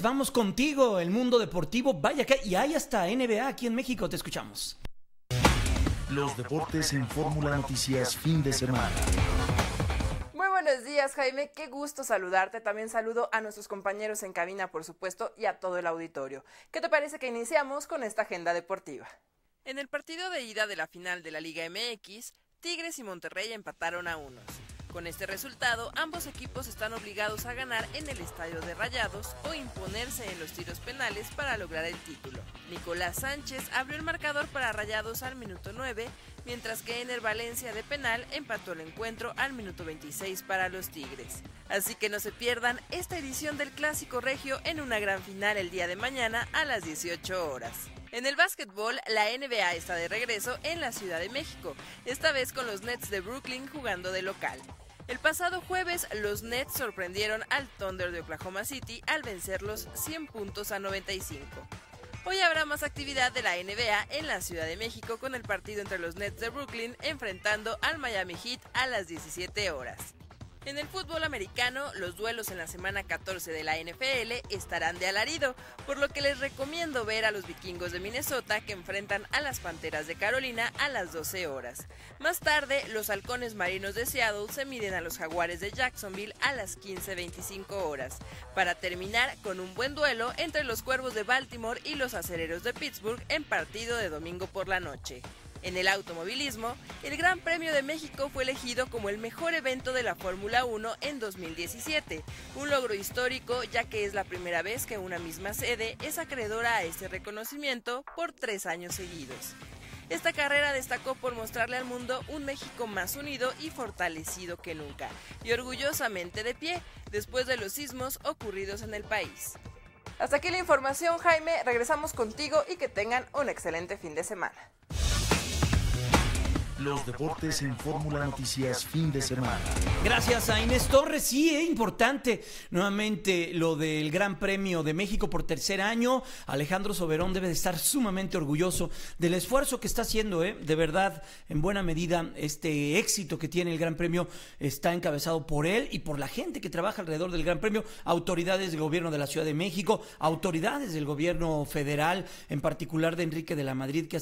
Vamos contigo, el mundo deportivo. Vaya que y hay hasta NBA aquí en México. Te escuchamos. Los deportes en Fórmula Noticias fin de semana. Muy buenos días, Jaime. Qué gusto saludarte. También saludo a nuestros compañeros en cabina, por supuesto, y a todo el auditorio. ¿Qué te parece que iniciamos con esta agenda deportiva? En el partido de ida de la final de la Liga MX, Tigres y Monterrey empataron a unos. Con este resultado, ambos equipos están obligados a ganar en el estadio de Rayados o imponerse en los tiros penales para lograr el título. Nicolás Sánchez abrió el marcador para Rayados al minuto 9, mientras que Ener Valencia de penal empató el encuentro al minuto 26 para los Tigres. Así que no se pierdan esta edición del Clásico Regio en una gran final el día de mañana a las 18 horas. En el básquetbol, la NBA está de regreso en la Ciudad de México, esta vez con los Nets de Brooklyn jugando de local. El pasado jueves, los Nets sorprendieron al Thunder de Oklahoma City al vencerlos 100 puntos a 95. Hoy habrá más actividad de la NBA en la Ciudad de México con el partido entre los Nets de Brooklyn enfrentando al Miami Heat a las 17 horas. En el fútbol americano, los duelos en la semana 14 de la NFL estarán de alarido, por lo que les recomiendo ver a los vikingos de Minnesota que enfrentan a las Panteras de Carolina a las 12 horas. Más tarde, los halcones marinos de Seattle se miden a los jaguares de Jacksonville a las 15.25 horas, para terminar con un buen duelo entre los cuervos de Baltimore y los acereros de Pittsburgh en partido de domingo por la noche. En el automovilismo, el Gran Premio de México fue elegido como el mejor evento de la Fórmula 1 en 2017, un logro histórico ya que es la primera vez que una misma sede es acreedora a este reconocimiento por tres años seguidos. Esta carrera destacó por mostrarle al mundo un México más unido y fortalecido que nunca, y orgullosamente de pie, después de los sismos ocurridos en el país. Hasta aquí la información, Jaime. Regresamos contigo y que tengan un excelente fin de semana. Los deportes en Fórmula Noticias fin de semana. Gracias a Inés Torres. Sí, es importante nuevamente lo del Gran Premio de México por tercer año. Alejandro Soberón debe de estar sumamente orgulloso del esfuerzo que está haciendo. ¿eh? De verdad, en buena medida, este éxito que tiene el Gran Premio está encabezado por él y por la gente que trabaja alrededor del Gran Premio. Autoridades del gobierno de la Ciudad de México, autoridades del gobierno federal, en particular de Enrique de la Madrid, que ha